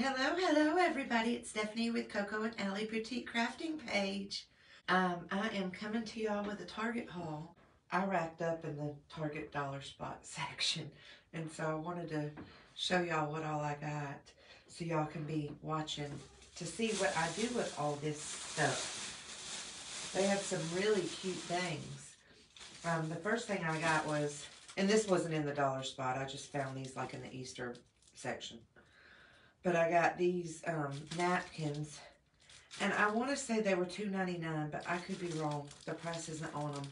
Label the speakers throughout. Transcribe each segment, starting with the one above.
Speaker 1: Hello, hello everybody. It's Stephanie with Coco and Aly Boutique Crafting page. Um, I am coming to y'all with a Target haul. I racked up in the Target dollar spot section. And so I wanted to show y'all what all I got so y'all can be watching to see what I do with all this stuff. They have some really cute things. Um, the first thing I got was, and this wasn't in the dollar spot. I just found these like in the Easter section. But I got these um, napkins. And I want to say they were $2.99, but I could be wrong. The price isn't on them.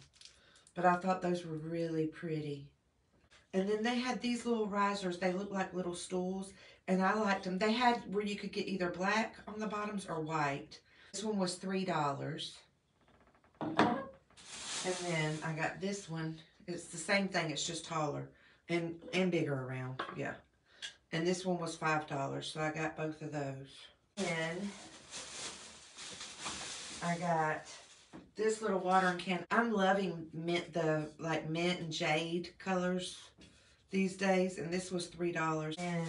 Speaker 1: But I thought those were really pretty. And then they had these little risers. They look like little stools. And I liked them. They had where you could get either black on the bottoms or white. This one was $3. And then I got this one. It's the same thing. It's just taller and, and bigger around. Yeah. And this one was $5. So I got both of those. And I got this little watering can. I'm loving mint, the like mint and jade colors these days. And this was $3. And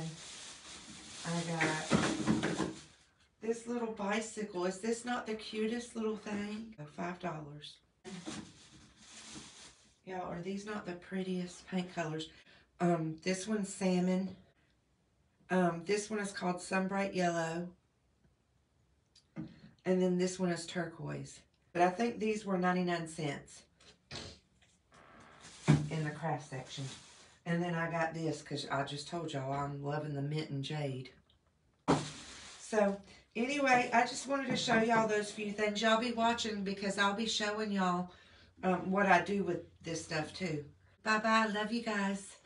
Speaker 1: I got this little bicycle. Is this not the cutest little thing? $5. Y'all, are these not the prettiest paint colors? Um, this one's salmon. Um, this one is called Sunbright Yellow. And then this one is turquoise. But I think these were 99 cents in the craft section. And then I got this because I just told y'all I'm loving the mint and jade. So, anyway, I just wanted to show y'all those few things. Y'all be watching because I'll be showing y'all um, what I do with this stuff too. Bye-bye. Love you guys.